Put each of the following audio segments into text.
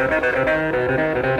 Música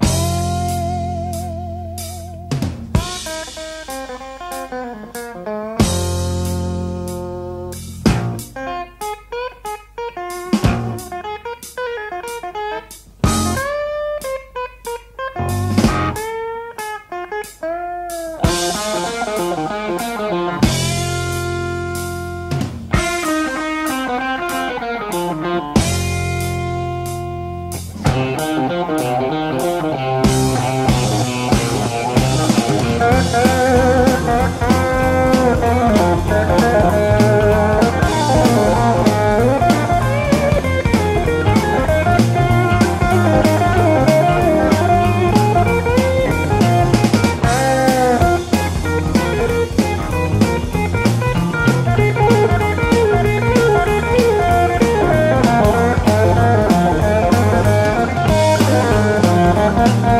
Ha ha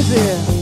easy.